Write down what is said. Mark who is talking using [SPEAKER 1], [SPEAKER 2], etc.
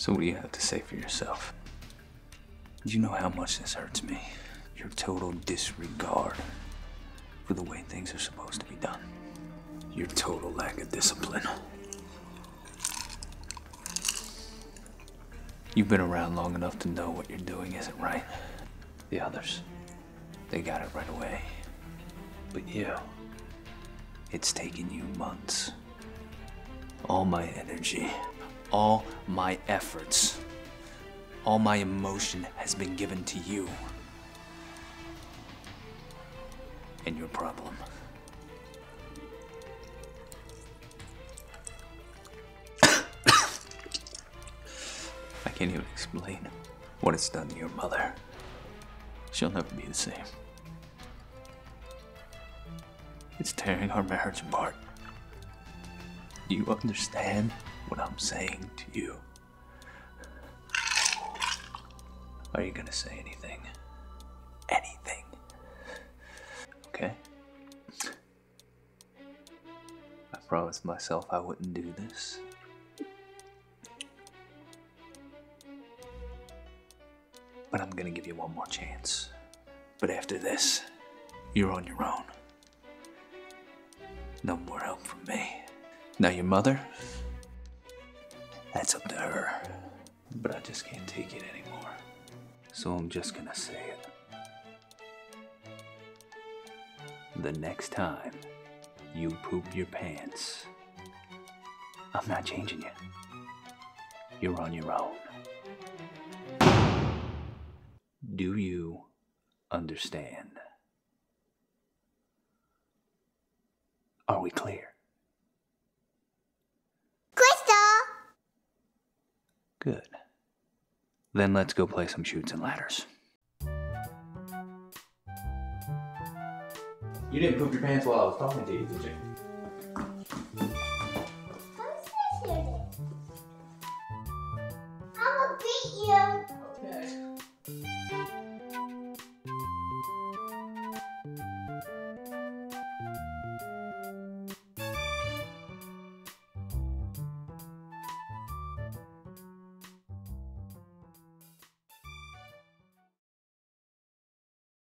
[SPEAKER 1] So, what do you have to say for yourself? You know how much this hurts me? Your total disregard for the way things are supposed to be done. Your total lack of discipline. You've been around long enough to know what you're doing isn't right. The others, they got it right away. But you, it's taken you months. All my energy, all my efforts, all my emotion has been given to you. And your problem. I can't even explain what it's done to your mother. She'll never be the same. It's tearing our marriage apart. Do you understand what I'm saying to you? Are you gonna say anything? Anything? Okay? I promised myself I wouldn't do this. But I'm gonna give you one more chance. But after this, you're on your own. No more help from me. Now, your mother, that's up to her. But I just can't take it anymore. So I'm just gonna say it. The next time you poop your pants, I'm not changing you. You're on your own. Do you understand? Are we clear? Good. Then let's go play some Chutes and Ladders.
[SPEAKER 2] You didn't poop your pants while I was talking to you, did
[SPEAKER 3] you?